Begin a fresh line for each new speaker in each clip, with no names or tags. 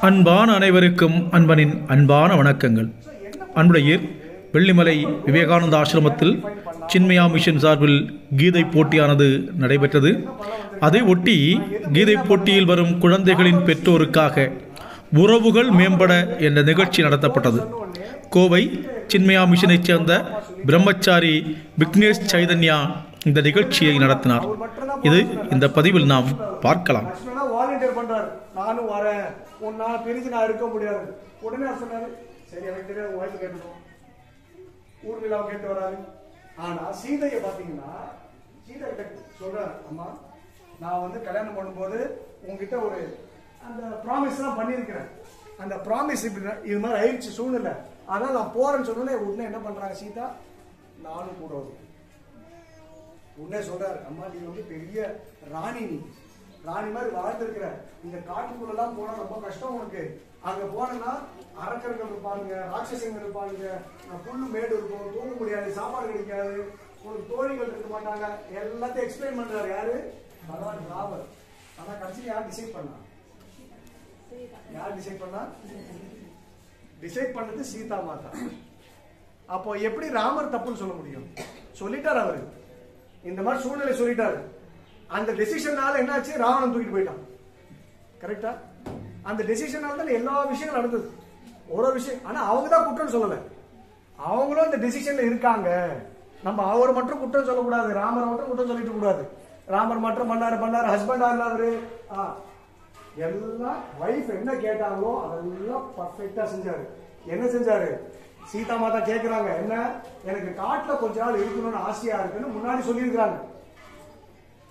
அன்பான அனைவருக்கும் அன்பனின் அன்பான வணக்கங்கள். அன்புடைய வெள்ளிமலை விவேகானந்த ஆசிரமத்தில் சின்மயா மிஷன் சார்பில் கீதை போட்டியானது நடைபெற்றது. அதை ஒட்டி கீதை போட்டியில் வரும் குழந்தைகளின் பெற்றோருக்காக உறவுகள் மேம்பட என்ற நிகழ்ச்சி நடத்தப்பட்டது. கோவை சின்மயா மிஷனைச் சேர்ந்த பிரம்மச்சாரி விக்னேஷ் சைதன்யா இந்த நிகழ்ச்சியை நடத்தினார். இது இந்த பதிவில் நாம் பார்க்கலாம்.
லட்சுமணா வாலண்டியர் பண்றாரு. நானும் வரேன். உன்னால பிரிஞ்சு நான் இருக்க முடியாது. உடனே அவர் சொன்னாரு சரி எனக்கு தெரியாது. உன் வயசு கேட்டுக்கோ. ஊர்மிளாவை கேட்டு வராரு. ஆனா சீதையை பாத்தீங்கன்னா சீதை கிட்ட சொல்றாரு அம்மா நான் வந்து கல்யாணம் பண்ணும்போது உங்ககிட்ட ஒரு அந்த ப்ராமிஸ் எல்லாம் பண்ணியிருக்கிறேன். அந்த ப்ராமிஸ் இப்படி இது மாதிரி ஆயிடுச்சு சூழ்நிலை. அதனால நான் போறேன்னு சொன்னோன்னே உடனே என்ன பண்றாங்க சீதா? நானும் கூட வருவேன் உன்னே சொல்றாரு அம்மா நீ வந்து பெரிய ராணி நீ. ராணி மாதிரி வாழ்ந்துருக்கிற இந்த காட்டுக்குள்ளெல்லாம் போனா ரொம்ப கஷ்டம் உனக்கு. அங்க போனா அரக்கர்கள் இருப்பாங்க ராட்சசங்கள் இருப்பாங்க புல்லு மேடு இருக்கும் தூங்க முடியாது சாப்பாடு கிடைக்காது. உனக்கு தோழிகள் இருக்க மாட்டாங்க. எல்லாத்தையும் எக்ஸ்பிளைன் பண்றாரு. யாரு? பகவான் ராவர் ஆனா கடைசி யார் டிசைட் பண்ணா? யார் டிசைட் பண்ணா? டிசைட் பண்ணது சீதா மாதா. அப்போ எப்படி ராமர் தப்புன்னு சொல்ல முடியும்? சொல்லிட்டார் அவரு. இந்த மாதிரி சூழ்நிலை சொல்லிட்டாரு. அந்த டெசிஷனால என்னாச்சு? ராவணன் தூக்கிட்டு போயிட்டான். கரெக்டா அந்த டெசிஷனால தான் எல்லா விஷயங்களும் நடந்தது. ஒரு ஒரு விஷயம் ஆனா அவங்க தான் குற்றம் சொல்லல. அவங்களும் அந்த டெசிஷன்ல இருக்காங்க. நம்ம அவர் மட்டும் குற்றம் சொல்லக்கூடாது ராமரை மட்டும் குற்றம் சொல்லிட்டு கூடாது. ராமர் மட்டும் பண்ணாரு பண்ணாரு ஹஸ்பண்ட் ஆகலாரு ஆ. எல்லாம் வைஃப் என்ன கேட்டாங்களோ அதெல்லாம் பர்ஃபெக்டா செஞ்சாரு. என்ன செஞ்சாரு? சீதா மாதா கேட்கிறாங்க என்ன? எனக்கு காட்டுல கொஞ்ச நாள் இருக்கணும்னு ஆசையா இருக்குன்னு முன்னாடி சொல்லியிருக்கிறாங்க.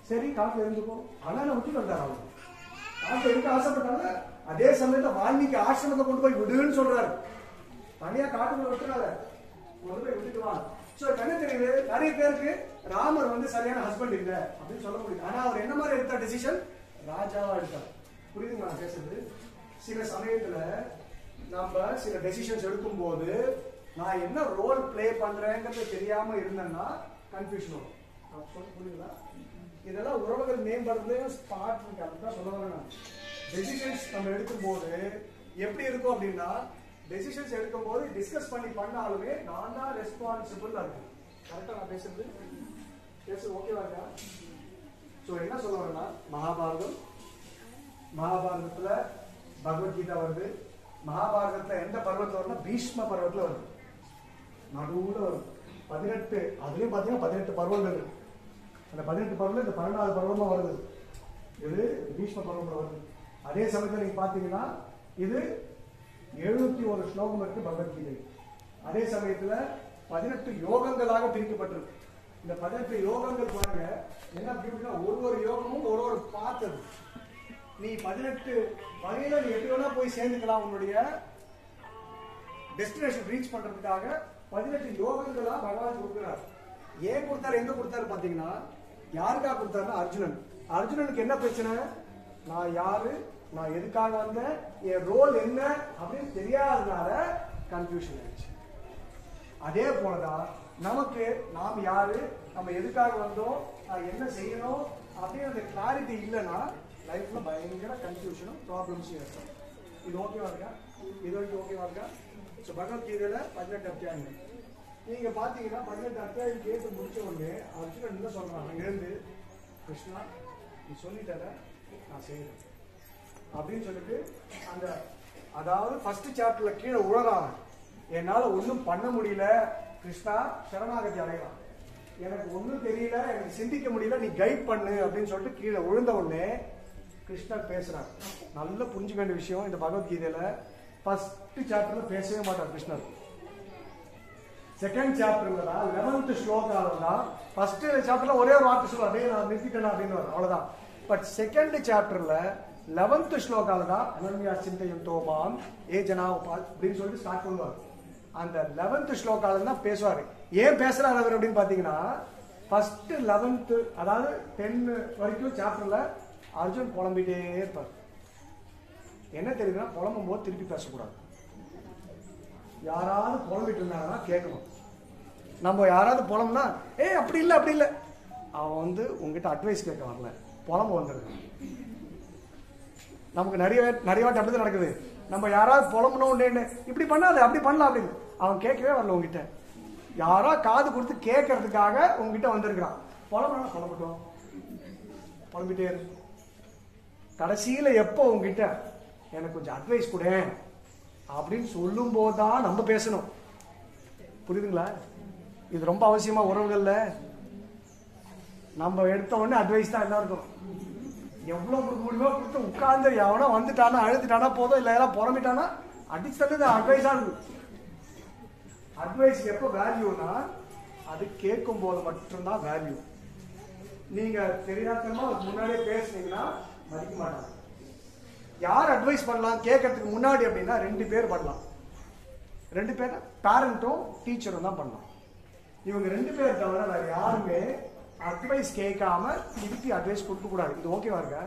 சரி காட்டுல இருந்துக்கும் அண்ணனை நான் விட்டு வந்தார் அவங்க காட்டுல இருக்க ஆசைப்பட்டாங்க. அதே சமயத்துல வால்மீகி ஆசிரமத்தை கொண்டு போய் விடுன்னு சொல்றாரு. தனியா காட்டுக்குள்ள விட்டுறாங்க கொண்டு போய் விட்டுட்டு சோ என்ன தெரியுது? நிறைய பேருக்கு ராமர் வந்து சரியான ஹஸ்பண்ட் இல்ல. அப்படின்னு சொல்ல முடியும் ஆனா அவர் என்ன மாதிரி எடுத்த டெசிஷன் ராஜாவா எடுத்தார். புரியுதுங்களா நான் பேசுறது? சில சமயத்துல நம்ம சில டெசிஷன்ஸ் எடுக்கும் போது நான் என்ன ரோல் ப்ளே பண்றேங்கிறது தெரியாம இருந்தேன்னா கன்ஃபியூஷன் வரும். புரியுதா? இதெல்லாம் உறவுகள் மேம்படுறதையும் ஸ்பாட் இருக்கு அதுதான் சொல்ல வரேன் நான். டெசிஷன்ஸ் நம்ம எடுக்கும்போது எப்படி இருக்கும் அப்படின்னா டெசிஷன்ஸ் எடுக்கும்போது டிஸ்கஸ் பண்ணி பண்ணாலுமே நான் தான் ரெஸ்பான்சிபிள் இருக்கு கரெக்டா நான் பேசுறது? பேசுறது ஓகேவா இருக்கா? ஸோ என்ன சொல்ல வரேன்னா மகாபாரதம். மகாபாரதத்துல பகவத்கீதா வருது. மகாபாரதத்துல எந்த பருவத்தில் வரும்னா பீஷ்ம பருவத்தில் வருது. நடுவில் வரும். பதினெட்டு அதுலேயும் பார்த்தீங்கன்னா பதினெட்டு பருவங்கள் அந்த பதினெட்டு பருவம் இந்த பன்னெண்டாவது பருவமாக வருது. இது பீஷ்ம பருவம்ல வருது. அதே சமயத்தில் நீங்கள் பார்த்தீங்கன்னா இது எழுநூத்தி ஒரு ஸ்லோகம் இருக்கு பகவத்கீதை. அதே சமயத்துல பதினெட்டு யோகங்களாக பிரிக்கப்பட்டிருக்கு. இந்த பதினெட்டு யோகங்கள் பாருங்க என்ன அப்படின்னா ஒரு ஒரு யோகமும் ஒரு ஒரு பார்த்தது நீ பதினெட்டு வகையில நீ எப்படி வேணா போய் சேர்ந்துக்கலாம் உன்னுடைய டெஸ்டினேஷன் ரீச் பண்றதுக்காக பதினெட்டு யோகங்களா பகவான் கொடுக்கிறார். ஏன் கொடுத்தாரு? எங்க கொடுத்தாரு பாத்தீங்கன்னா யாருக்காக கொடுத்தாருன்னா அர்ஜுனன். அர்ஜுனனுக்கு என்ன பிரச்சனை? நான் யாரு? நான் எதுக்காக வந்தேன்? என் ரோல் என்ன? அப்படின்னு தெரியாததுனால கன்ஃபியூஷன் ஆயிடுச்சு. அதே போலதான் நமக்கு நாம் யாரு? நம்ம எதுக்காக வந்தோம்? நான் என்ன செய்யணும்? அப்படின்ற கிளாரிட்டி இல்லைன்னா லைஃப்பில் பயங்கர கன்ஃபியூஷனும் ப்ராப்ளம்ஸும் இருக்கும். இது ஓகேவா இருக்கா? இது வரைக்கும் ஓகேவா இருக்கா? ஸோ பகவத்கீதையில் பதினெட்டு அத்தியாயங்கள். நீங்கள் பார்த்தீங்கன்னா பதினெட்டு அத்தியாயம் கேட்டு முடிச்ச உடனே அர்ஜுனன் என்ன சொல்கிறான் எழுந்து கிருஷ்ணா நீ சொல்லிட்டல நான் செய்கிறேன் அப்படின்னு சொல்லிட்டு அந்த அதாவது ஃபர்ஸ்ட் சாப்டர்ல கீழே உழறான் என்னால் ஒன்றும் பண்ண முடியல. கிருஷ்ணா சரணாகதி அடையலாம் எனக்கு ஒன்றும் தெரியல. எனக்கு சிந்திக்க முடியல. நீ கைட் பண்ணு. அப்படின்னு சொல்லிட்டு கீழே உழுந்த உடனே கிருஷ்ணர் பேசுகிறார் நல்லா புரிஞ்சுக்க வேண்டிய விஷயம் இந்த பகவத்கீதையில ஃபர்ஸ்ட் சாப்டர்ல பேசவே மாட்டார் கிருஷ்ணர். செகண்ட் சாப்டர்ல தான் லெவன்த் ஸ்லோகால தான் ஃபர்ஸ்ட் சாப்டர்ல ஒரே ஒரு வார்த்தை சொல்லுவார் அப்படியே நான் நிறுத்திட்டேன் அப்படின்னு வரும் அவ்வளவுதான். பட் செகண்ட் சாப்டர்ல லெவன்த் ஸ்லோகால தான் அனன்யா சிந்தையும் தோமாம் ஏ ஜனா அப்படின்னு சொல்லிட்டு ஸ்டார்ட் பண்ணுவார். அந்த லெவன்த் ஸ்லோகால தான் பேசுவார். ஏன் பேசுறாரு அவர் அப்படின்னு பாத்தீங்கன்னா ஃபர்ஸ்ட் லெவன்த் அதாவது டென்னு வரைக்கும் சாப்டர்ல அர்ஜுன் புலம்பிட்டே இருப்பார். என்ன தெரியுதுன்னா புலம்பும் போது திருப்பி பேசக்கூடாது. யாராவது புலம்பிட்டு இருந்தாங்கன்னா கேட்கணும். நம்ம யாராவது புலம்னா ஏய் அப்படி இல்லை அப்படி இல்லை. அவன் வந்து உங்ககிட்ட அட்வைஸ் கேட்க வரல. புலம்பு வந்திருக்கான் நமக்கு நிறைய நிறைய வாட்டி அப்படி நடக்குது. நம்ம யாராவது புலம்பணும்னு இப்படி பண்ணாது அப்படி பண்ணலாம் அப்படின்னு. அவன் கேட்கவே வரல உங்ககிட்ட யாரா காது கொடுத்து கேட்கறதுக்காக உங்ககிட்ட வந்திருக்கிறான். புலம்புனா புலம்பட்டும். புலம்பிட்டே இரு. கடைசியில எப்போ உங்ககிட்ட எனக்கு கொஞ்சம் அட்வைஸ் கொடு அப்படின்னு சொல்லும் போதுதான் நம்ம பேசணும். புரியுதுங்களா? இது ரொம்ப அவசியமா உறவுகள்ல. நம்ம எடுத்த உடனே அட்வைஸ் தான் எல்லாருக்கும். எவ்வளவு கொடுக்க முடியுமோ கொடுத்து உட்கார்ந்து எவனோ வந்துட்டானா அழுதுட்டானா போதும் இல்ல யாரா புறமிட்டானா அடிச்சு தள்ளது அட்வைஸா இருக்கு அட்வைஸ் எப்போ வேல்யூனா அது கேட்கும் போது மட்டும்தான் வேல்யூ நீங்க தெரியாதமா முன்னாடியே பேசுனீங்கன்னா மதிக்க மாட்டாங்க. யார் அட்வைஸ் பண்ணலாம் கேட்கறதுக்கு முன்னாடி அப்படின்னா ரெண்டு பேர் பண்ணலாம். ரெண்டு பேர் பேரண்ட்டும் டீச்சரும் தான் பண்ணலாம். இவங்க ரெண்டு பேர் தவிர வேற யாருமே அட்வைஸ் கேட்காம திருப்பி அட்வைஸ் கொடுக்க கூடாது இது ஓகேவா இருக்கா?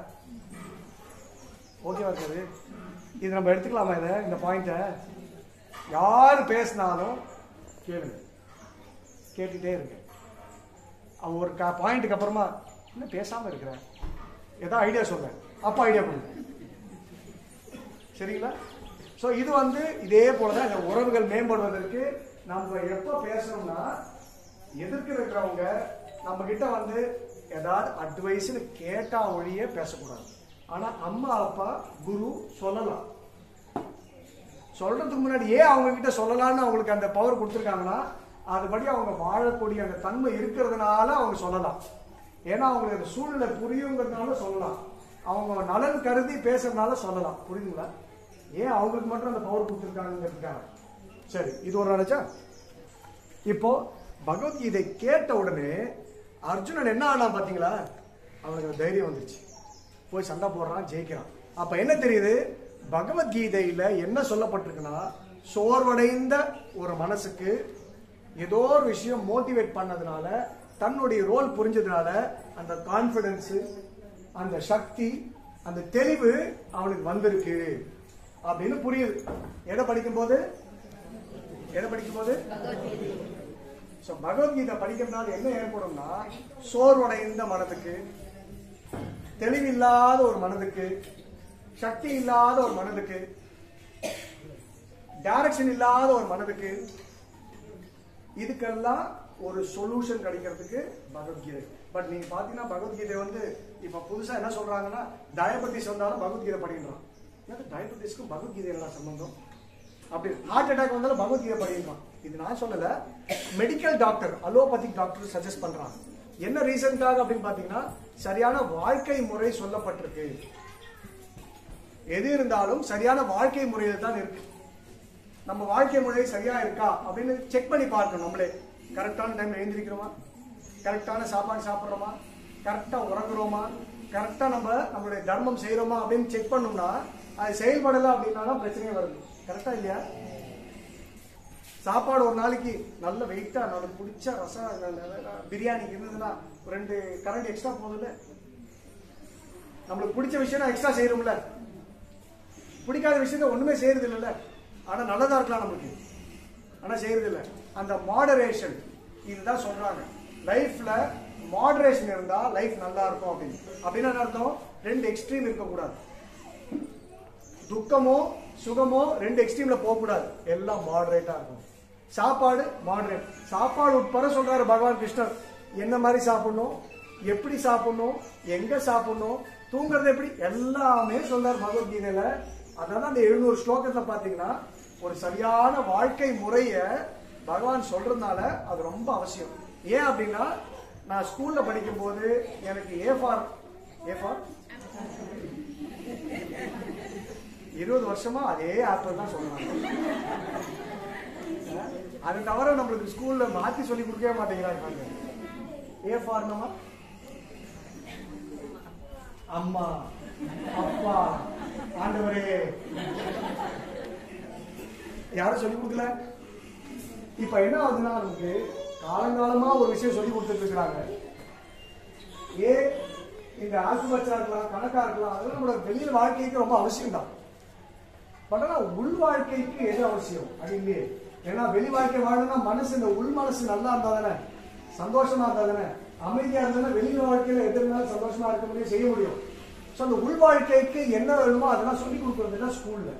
ஓகேவா இருக்காது. இது நம்ம எடுத்துக்கலாமா இதை இந்த பாயிண்ட்டை யார் பேசினாலும் கேளுங்க. கேட்டுட்டே இருங்க. அவன் ஒரு பாயிண்ட்டுக்கு அப்புறமா இன்னும் பேசாமல் இருக்கிறேன் ஏதாவது ஐடியா சொல்றேன். அப்பா ஐடியா கொடுங்க சரிங்களா? ஸோ இது வந்து இதே போல தான் இந்த உறவுகள் மேம்படுவதற்கு நம்ம எப்போ பேசணும்னா எதிர்க்க இருக்கிறவங்க நம்ம கிட்ட வந்து ஏதாவது அட்வைஸ்னு கேட்டா ஒழிய பேசக்கூடாது. ஆனால் அம்மா அப்பா குரு சொல்லலாம். சொல்றதுக்கு முன்னாடி ஏன் அவங்க கிட்ட சொல்லலாம்னு அவங்களுக்கு அந்த பவர் கொடுத்துருக்காங்கன்னா அதுபடி அவங்க வாழக்கூடிய அந்த தன்மை இருக்கிறதுனால அவங்க சொல்லலாம். ஏன்னா அவங்களுக்கு அந்த சூழ்நிலை புரியுங்கிறதுனால சொல்லலாம். அவங்க நலன் கருதி பேசுறதுனால சொல்லலாம். புரியுதுங்களா? ஏன் அவங்களுக்கு மட்டும் அந்த பவர் கொடுத்துருக்காங்கிறதுக்காக சரி இது ஒரு நினைச்சா இப்போ பகவத்கீதை கேட்ட உடனே அர்ஜுனன் என்ன ஆனா பாத்தீங்களா? அவனுக்கு தைரியம் வந்துச்சு போய் சண்டை போடுறான் ஜெயிக்கிறான். அப்ப என்ன தெரியுது? பகவத்கீதையில என்ன சொல்லப்பட்டிருக்குன்னா சோர்வடைந்த ஒரு மனசுக்கு ஏதோ ஒரு விஷயம் மோட்டிவேட் பண்ணதுனால தன்னுடைய ரோல் புரிஞ்சதுனால அந்த கான்பிடன்ஸ் அந்த சக்தி அந்த தெளிவு அவனுக்கு வந்திருக்கு அப்படின்னு புரியுது. எதை படிக்கும் போது எதை படிக்கும் போது பகவத்கீதை படிக்கிறதுனால என்ன ஏற்படும்னா சோர்வடைந்த மனதுக்கு தெளிவில்லாத ஒரு மனதுக்கு சக்தி இல்லாத ஒரு மனதுக்கு டைரக்ஷன் இல்லாத ஒரு மனதுக்கு இதுக்கெல்லாம் ஒரு சொல்யூஷன் கிடைக்கிறதுக்கு பகவத்கீதை. பட் நீங்க பாத்தீங்கன்னா பகவத்கீதை வந்து இப்ப புதுசா என்ன சொல்றாங்கன்னா டயபெட்டிஸ் வந்தாலும் பகவத்கீதை படிக்கிறான் டயபெட்டிஸ்க்கும் பகவத்கீதை என்ன சம்பந்தம்? அப்படி ஹார்ட் அட்டாக் வந்தாலும் பகவத்கீதை படிக்கிறான் இது நான் சொல்லல. Medical doctor allopathic doctor suggest பண்றாங்க என்ன ரீசன்காக அப்படின்னு பாத்தீங்கன்னா சரியான வாழ்க்கை முறை சொல்லப்பட்டிருக்கு. எது இருந்தாலும் சரியான வாழ்க்கை முறையில தான் இருக்கு. நம்ம வாழ்க்கை முறை சரியா இருக்கா அப்படின்னு செக் பண்ணி பார்க்கணும் நம்மளே. கரெக்டான டைம் எழுந்திருக்கிறோமா? கரெக்டான சாப்பாடு சாப்பிட்றோமா? கரெக்டாக உறங்குறோமா? கரெக்டாக நம்ம நம்மளுடைய தர்மம் செய்கிறோமா அப்படின்னு செக் பண்ணோம்னா அது செயல்படலை அப்படின்னா தான் பிரச்சனையே வருது. கரெக்டாக இல்லையா? சாப்பாடு ஒரு நாளைக்கு நல்ல வெயிட்டாக நம்மளுக்கு பிடிச்ச ரசம் பிரியாணி இருந்ததுன்னா ஒரு ரெண்டு கரண்ட் எக்ஸ்ட்ரா போகுதுல்ல நம்மளுக்கு பிடிச்ச விஷயம் எக்ஸ்ட்ரா செய்யறோம்ல. பிடிக்காத விஷயத்த ஒன்றுமே செய்யறது இல்லைல்ல ஆனால் நல்லதாக இருக்கலாம் நம்மளுக்கு. ஆனால் செய்யறது அந்த மாடரேஷன் இதுதான் சொல்றாங்க லைஃப்ல மாடரேஷன் இருந்தா லைஃப் நல்லா இருக்கும் அப்படின்னு. அப்படின்னு என்ன அர்த்தம்? ரெண்டு எக்ஸ்ட்ரீம் இருக்கக்கூடாது. துக்கமோ சுகமோ ரெண்டு எக்ஸ்ட்ரீம்ல போக கூடாது எல்லாம் மாடரேட்டா இருக்கும். சாப்பாடு மாடரேட் சாப்பாடு உட்பட சொல்றாரு பகவான் கிருஷ்ணர். என்ன மாதிரி சாப்பிடணும்? எப்படி சாப்பிடணும்? எங்க சாப்பிடணும்? தூங்குறது எப்படி? எல்லாமே சொல்றாரு பகவத்கீதையில. அதனால அந்த எழுநூறு ஸ்லோகத்துல பாத்தீங்கன்னா ஒரு சரியான வாழ்க்கை முறைய பகவான் சொல்றதுனால அது ரொம்ப அவசியம். ஏன் அப்படின்னா நான் ஸ்கூல்ல படிக்கும் போது எனக்கு ஏ ஃபார் ஏ ஃபார் இருபது வருஷமா அதே ஆப்பிள் தான் சொல்றாங்க. அது தவிர நம்மளுக்கு ஸ்கூல்ல மாத்தி சொல்லி கொடுக்கவே மாட்டேங்கிறாங்க. ஏ ஃபார்னமா அம்மா அப்பா ஆண்டவரே. யாரும் சொல்லி கொடுக்கல? இப்ப என்ன ஆகுதுன்னா நமக்கு காலங்காலமா ஒரு விஷயம் சொல்லி கொடுத்துட்டு இருக்கிறாங்க ஏ இந்த ஆல்பபட்ஸா இருக்கலாம் கணக்கா இருக்கலாம் அதெல்லாம் நம்மளோட வெளியில் வாழ்க்கைக்கு ரொம்ப அவசியம் தான் பட் ஆனா உள் வாழ்க்கைக்கு எது அவசியம்? அது இல்லையே. ஏன்னா வெளி வாழ்க்கை வாழணும்னா மனசு இந்த உள் மனசு நல்லா இருந்தா தானே? சந்தோஷமா இருந்தா தானே? அமைதியா இருந்தா வெளி வாழ்க்கையில எது இருந்தாலும் சந்தோஷமா இருக்க முடியும் செய்ய முடியும். ஸோ அந்த உள் வாழ்க்கைக்கு என்ன வேணுமோ அதெல்லாம் சொல்லி கொடுக்குறதுன்னா ஸ்கூல்ல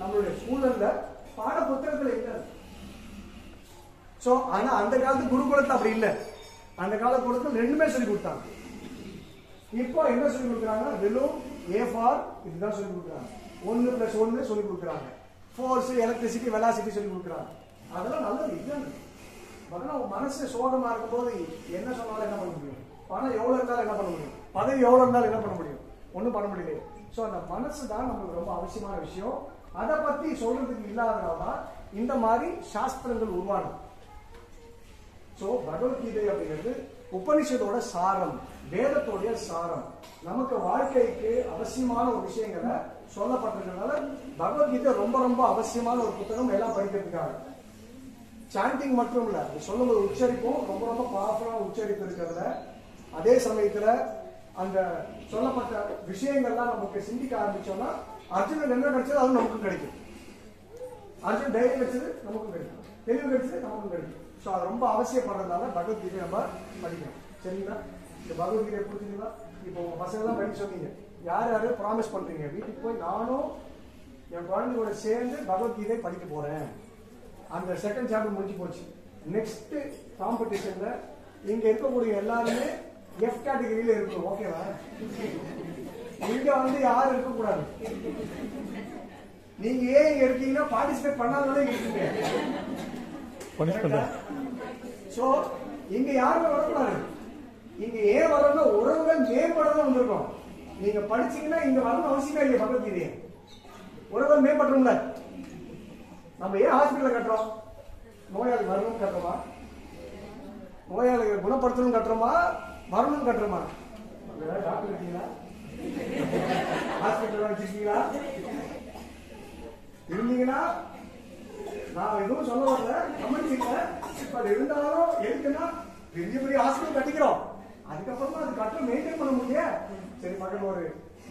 நம்மளுடைய ஸ்கூல்ல பாட புத்தகத்துல இல்லை சோ ஆனா அந்த காலத்து குருகுலத்துல அப்படி இல்ல. அந்த கால குருகுலத்துல ரெண்டுமே சொல்லி கொடுத்தாங்க. இப்போ என்ன சொல்லி கொடுக்குறாங்க? வெறும் ஏ ஃபார் இதுதான் சொல்லி கொடுக்குறாங்க. ஒன்னு பிளஸ் ஒன்னு சொல்லி கொடுக்குறாங்க. ஃபோர்ஸ் எலக்ட்ரிசிட்டி வெலாசிட்டி சொல்லி கொடுக்குறாங்க. அதெல்லாம் நல்லது இதுதான் பார்த்தா மனசு சோகமா இருக்கும்போது என்ன சொன்னாலும் என்ன பண்ண முடியும்? பணம் எவ்வளவு இருந்தாலும் என்ன பண்ண முடியும்? பதவி எவ்வளவு இருந்தாலும் என்ன பண்ண முடியும்? ஒன்றும் பண்ண முடியல சோ அந்த மனசு தான் நம்மளுக்கு ரொம்ப அவசியமான விஷயம். அதை பத்தி சொல்றதுக்கு இல்லாதனால தான் இந்த மாதிரி சாஸ்திரங்கள் உருவானது. சோ பகவத்கீதை அப்படிங்கிறது உபனிஷத்தோட சாரம் வேதத்தோடைய சாரம். நமக்கு வாழ்க்கைக்கு அவசியமான ஒரு விஷயங்களை சொல்லப்பட்டிருக்கிறதுனால பகவத்கீதை ரொம்ப ரொம்ப அவசியமான ஒரு புத்தகம் எல்லாம் படிக்கிறதுக்காக. சாண்டிங் மட்டும் இல்ல சொல்லும் சொல்லும்போது உச்சரிப்பும் ரொம்ப ரொம்ப பவர்ஃபுல்லான உச்சரிப்பு இருக்கிறதுல. அதே சமயத்துல அந்த சொல்லப்பட்ட விஷயங்கள்லாம் நமக்கு சிந்திக்க ஆரம்பிச்சோம்னா அர்ஜுனன் என்ன கிடைச்சது அது நமக்கும் கிடைக்கும். அர்ஜுன் தைரியம் கிடைச்சது நமக்கும் கிடைக்கும். தெளிவு கிடைச்சது நமக்கும் கிடைக்கும். ஸோ அது ரொம்ப அவசியப்படுறதுனால பகவத்கீதை நம்ம படிக்கணும். சரிங்களா? இந்த பகவத்கீதை புரிஞ்சுங்களா இப்போ உங்க பசங்க எல்லாம் படிக்க சொன்னீங்க. யார் யாரு ப்ராமிஸ் பண்றீங்க? வீட்டுக்கு போய் நானும் என் குழந்தையோட சேர்ந்து பகவத்கீதை படிக்க போறேன். அந்த செகண்ட் சாப்டர் முடிஞ்சு போச்சு. நெக்ஸ்ட் காம்படிஷன்ல இங்க இருக்கக்கூடிய எல்லாருமே எஃப் கேட்டகரியில இருக்கணும். ஓகேவா இங்க வந்து யாரும் இருக்கக்கூடாது நீங்க ஏன் இங்க இருக்கீங்கன்னா பார்ட்டிசிபேட் பண்ணாதனால இருக்கீங்க. சோ இங்க யாருமே வரக்கூடாது. இங்க ஏன் வரணும்னா உறவுகள் மேம்பட தான் வந்திருக்கோம். நீங்க படிச்சீங்கன்னா இங்க வரணும் அவசியமே இல்லையா பகவத்கீதையை உறவுகள் மேம்படுறோம்ல நம்ம ஏன் ஹாஸ்பிட்டல் கட்டுறோம்? நோயாளி வரணும் கட்டுறோமா? நோயாளிகளை குணப்படுத்தணும் கட்டுறோமா? வரணும் கட்டுறோமா? டாக்டர் இருக்கீங்களா? ஹாஸ்பிட்டல் வச்சிருக்கீங்களா? இருந்தீங்கன்னா நான் எதுவும் சொல்ல வரல. கமெண்ட் பட் இருந்தாலும் எதுக்குன்னா பெரிய பெரிய ஹாஸ்பிட்டல் கட்டிக்கிறோம். அதுக்கப்புறமா அது கட்ட மெயின்டைன் பண்ண முடியல. சரி பக்கத்தில் ஒரு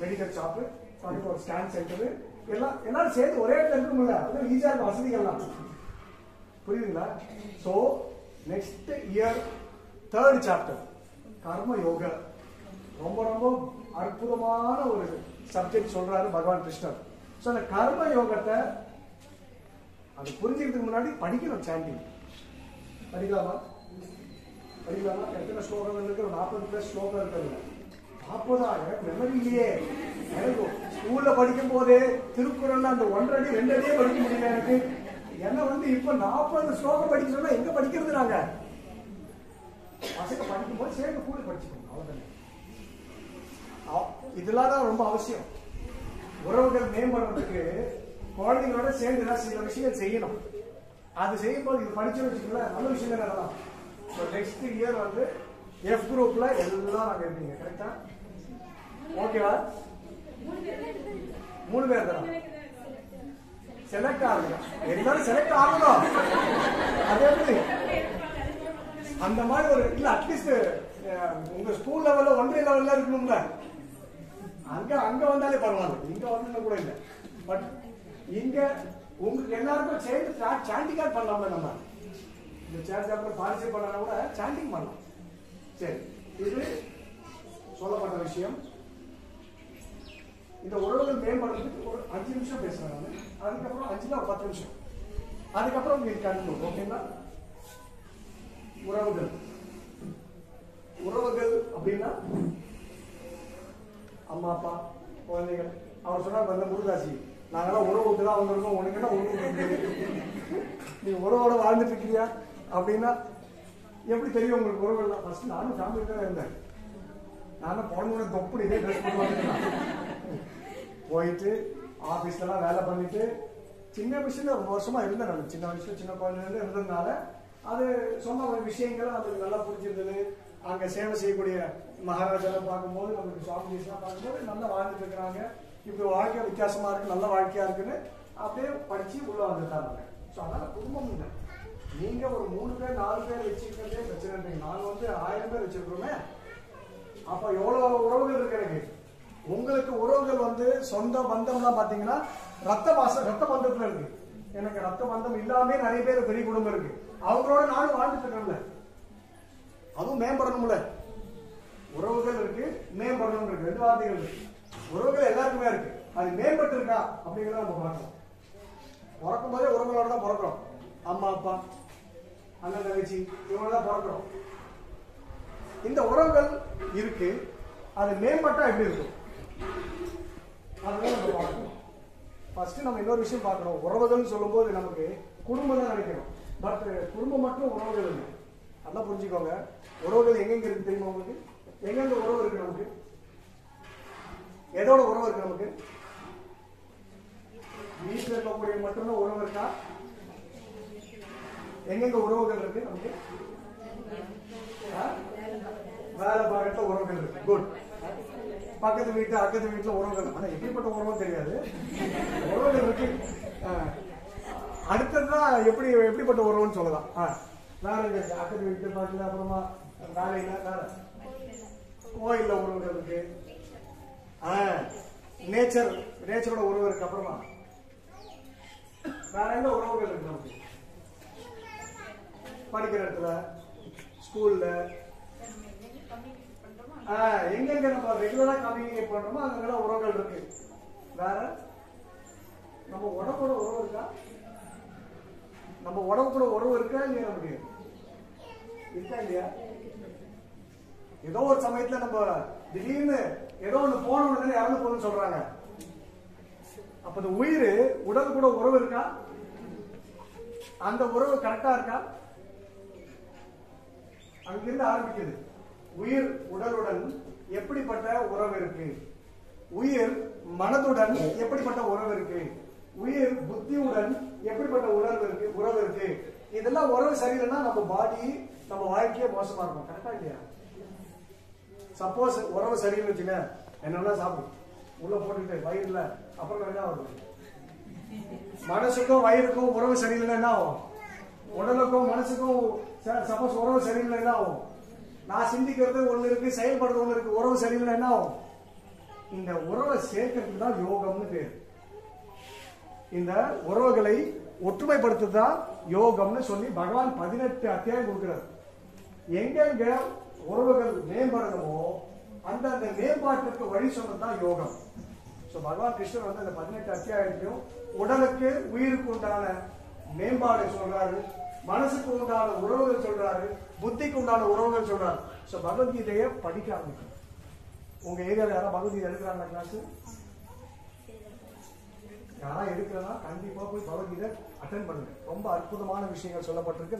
மெடிக்கல் ஷாப்பு பக்கத்தில் ஒரு ஸ்கேன் சென்டரு எல்லாம் எல்லாரும் சேர்த்து ஒரே இடத்துல இருக்க முடியல அது ஈஸியாக இருக்கும் வசதிகள்லாம். புரியுதுங்களா? So next year third chapter Karma Yoga. ரொம்ப ரொம்ப அற்புதமான ஒரு சப்ஜெக்ட் சொல்றாரு பகவான் கிருஷ்ணர். ஸோ அந்த கர்ம யோகத்தை அது புரிஞ்சுக்கிறதுக்கு முன்னாடி படிக்கணும் சாண்டிங் படிக்கலாமா? படிக்கலாமா? எத்தனை ஸ்லோகம் இருக்கு? ஒரு நாற்பது பிளஸ் ஸ்லோகம் இருக்கிறது நாற்பதாக எனக்கு மெமரி இல்லையே. எனக்கு ஸ்கூல்ல படிக்கும் போதே திருக்குறள்ல அந்த ஒன்றடி ரெண்டடியே படிக்க முடியல எனக்கு. என்ன வந்து இப்ப நாற்பது ஸ்லோகம் படிக்க சொன்னா எங்க படிக்கிறது நாங்க பசங்க படிக்கும் போது சேர்ந்து கூட படிச்சுக்கணும். அவ்வளவுதானே. இதெல்லாம் தான் ரொம்ப அவசியம். உறவுகள் மேம்படுறதுக்கு குழந்தைங்களோட சேர்ந்து ஏதாவது சில விஷயம் செய்யணும். அது செய்யும்போது இது படிச்சு வச்சுக்கலாம் நல்ல விஷயம் தானே ஸோ நெக்ஸ்ட் இயர் வந்து எஃப் குரூப்ல எல்லாம் நாங்க இருப்பீங்க கரெக்டா ஓகேவா மூணு பேர் தானே? செலக்ட் ஆகுங்க எல்லாரும் செலக்ட் ஆகணும். அது எப்படி? அந்த மாதிரி ஒரு இல்ல அட்லீஸ்ட் உங்க ஸ்கூல் லெவல்ல ஒன்றிய லெவல்ல இருக்கணும்ல. அங்க அங்க வந்தாலே பரவாயில்ல. இங்க வந்து கூட இல்லை. பட் இங்க உங்களுக்கு எல்லாருக்கும் சேர்ந்து சாண்டிங் பண்ணலாம்ல நம்ம. இந்த சேர் அப்புறம் பாலிசி பண்ணா கூட சாண்டிங் பண்ணலாம். சரி இது சொல்லப்பட்ட விஷயம். இந்த உறவுகள் மேம்படுறதுக்கு ஒரு அஞ்சு நிமிஷம் பேசுறேன் நான். அதுக்கப்புறம் அஞ்சுல ஒரு பத்து நிமிஷம். அதுக்கப்புறம் உங்களுக்கு கண்டிப்பா ஓகேங்களா உறவுகள். உறவுகள் அப்படின்னா அம்மா அப்பா குழந்தைகள். அவர் சொன்னார் வந்த முருகாசி நாங்கெல்லாம் உறவுக்கு தான் வந்திருக்கோம். உனக்கு என்ன உறவு நீ உறவோட வாழ்ந்துட்டு இருக்கிறியா அப்படின்னா எப்படி தெரியும் உங்களுக்கு உறவுகள்லாம் ஃபர்ஸ்ட் நானும் ஃபேமிலி தான் இருந்தேன். நானும் பிறந்தோட தொப்பு இதே ட்ரெஸ் போட்டு வந்துட்டேன். போயிட்டு ஆஃபீஸ்லலாம் வேலை பண்ணிட்டு சின்ன வயசுல ஒரு வருஷமா இருந்தேன் நான். சின்ன வயசுல சின்ன குழந்தைலேருந்து இருந்ததுனால அது சொன்ன ஒரு விஷயங்கள் அது நல்லா பிடிச்சிருந்தது அங்கே சேவை செய்யக்கூடிய மகாராஜாலாம் பார்க்கும்போது நமக்கு சுவாமிஜிஸ்லாம் பார்க்கும்போது நல்லா வாழ்ந்துட்டு இருக்கிறாங்க. இப்படி வாழ்க்கை வித்தியாசமா இருக்கு நல்ல வாழ்க்கையா இருக்குன்னு அப்படியே படிச்சு உள்ள வந்துட்டாங்க. ஸோ அதனால குடும்பம் இல்லை. நீங்க ஒரு மூணு பேர் நாலு பேர் வச்சிருக்கிறதே பிரச்சனை இல்லைங்க நாங்க வந்து ஆயிரம் பேர் வச்சிருக்கிறோமே அப்ப எவ்வளவு உறவுகள் இருக்கு எனக்கு? உங்களுக்கு உறவுகள் வந்து சொந்த பந்தம்லாம் பாத்தீங்கன்னா ரத்த வாச ரத்த பந்தத்துல இருக்கு. எனக்கு ரத்த பந்தம் இல்லாமே நிறைய பேர் பெரிய குடும்பம் இருக்கு. அவங்களோட நானும் வாழ்ந்துட்டு இருக்கேன்ல அதுவும் மேம்படணும்ல. உறவுகள் இருக்கு மேம்படணும் இருக்கு. ரெண்டு வார்த்தைகள் இருக்கு. உறவுகள் எல்லாருக்குமே இருக்கு. அது மேம்பட்டு இருக்கா? அப்படிங்கிறத நம்ம பார்க்கலாம் பிறக்கும் போதே உறவுகளோட தான் பிறக்கிறோம் அம்மா அப்பா அண்ணன் தங்கச்சி இவங்கள தான் பிறக்கிறோம் இந்த உறவுகள் இருக்கு. அது மேம்பட்டா எப்படி இருக்கும்? அதுதான் நம்ம பார்க்கணும். ஃபர்ஸ்ட் நம்ம இன்னொரு விஷயம் பார்க்கணும். உறவுகள்னு சொல்லும்போது நமக்கு குடும்பம் தான் நினைக்கணும். பட் குடும்பம் மட்டும் உறவுகள் இல்லை. நல்லா புரிஞ்சுக்கோங்க. உறவுகள் எங்கெங்க இருக்கு தெரியுமா உங்களுக்கு? எங்கெங்க உறவு இருக்கு நமக்கு? எதோட உறவு இருக்கு நமக்கு. வீட்டில் இருக்கக்கூடிய மட்டும்தான் உறவு இருக்கா? எங்கெங்க உறவுகள் இருக்கு நமக்கு? ஆ? வேலை பார்க்கற உறவுகள் இருக்கு. குட் பக்கத்து வீட்டு அக்கத்து வீட்டுல உறவுகள். ஆனா எப்படிப்பட்ட உறவும் தெரியாது. உறவுகள் இருக்கு. ஆ. அடுத்ததுதான் எப்படி எப்படிப்பட்ட உறவுன்னு சொல்லலாம். ஆ. வேற அக்கத்து வீட்டு பக்கத்துல அப்புறமா வேலையில வேற? கோயில்ல உறவுகள் இருக்கு. நேச்சர் நேச்சரோட உறவு இருக்கு அப்புறமா. வேற எந்த உறவுகள் இருக்கு நமக்கு? படிக்கிற இடத்துல ஸ்கூல்ல எங்க எங்கெங்க நம்ம ரெகுலரா கம்யூனிகேட் பண்றோமோ அங்கெல்லாம் உறவுகள் இருக்கு. வேற? நம்ம உடம்போட உறவு இருக்கா? நம்ம உடம்பு கூட உறவு இருக்கா இல்லையா நமக்கு? இருக்கா இல்லையா? ஏதோ ஒரு சமயத்துல நம்ம திடீர்னு ஏதோ ஒண்ணு போன உடனே இறந்து போகுதுன்னு சொல்றாங்க. அப்ப இந்த உயிர் உடல் கூட உறவு இருக்கா? அந்த உறவு கரெக்டா இருக்கா? அங்கிருந்து ஆரம்பிக்குது. உயிர் உடலுடன் எப்படிப்பட்ட உறவு இருக்கு? உயிர் மனதுடன் எப்படிப்பட்ட உறவு இருக்கு? உயிர் புத்தியுடன் எப்படிப்பட்ட உணர்வு இருக்கு? உறவு இருக்கு. இதெல்லாம் உறவு சரியில்லைன்னா நம்ம பாடி நம்ம வாழ்க்கையே மோசமா இருக்கும். கரெக்டா இல்லையா? சப்போஸ் உறவு சரியில்லை வச்சுங்க என்னன்னா சாப்பிடும் உள்ள போட்டுட்டு வயிறுல அப்புறம் என்ன ஆகும்? மனசுக்கும் வயிறுக்கும் உறவு சரியில்லைன்னா என்ன ஆகும்? உடலுக்கும் மனசுக்கும் சப்போஸ் உறவு சரியில்லை என்ன ஆகும்? நான் சிந்திக்கிறது ஒண்ணு இருக்கு செயல்படுறது ஒண்ணு இருக்கு உறவு சரியில்லை என்ன ஆகும்? இந்த உறவை சேர்க்கறதுக்கு தான் யோகம்னு பேர். இந்த உறவுகளை ஒற்றுமைப்படுத்துதான் யோகம்னு சொல்லி பகவான் பதினெட்டு அத்தியாயம் கொடுக்கிறார். எங்கெங்க உறவுகள் மேம்படணுமோ அந்த அந்த மேம்பாட்டுக்கு வழி சொன்னதுதான் யோகம். சோ பகவான் கிருஷ்ணர் வந்து அந்த பதினெட்டு அத்தியாயத்தையும் உடலுக்கு உயிருக்கு உண்டான மேம்பாடு சொல்றாரு மனசுக்கு உண்டான உறவுகள் சொல்றாரு புத்திக்கு உண்டான உறவுகள் சொல்றாரு. ஸோ பகவத்கீதையை படிக்க ஆரம்பிக்கும் உங்க ஏரியாவில் யாராவது பகவத்கீதை எடுக்கிறாங்க கிளாஸ் யாரா எடுக்கிறதா கண்டிப்பா போய் பகவத்கீதை அட்டன் பண்ணுங்க. ரொம்ப அற்புதமான விஷயங்கள் சொல்லப்பட்டிருக்கு.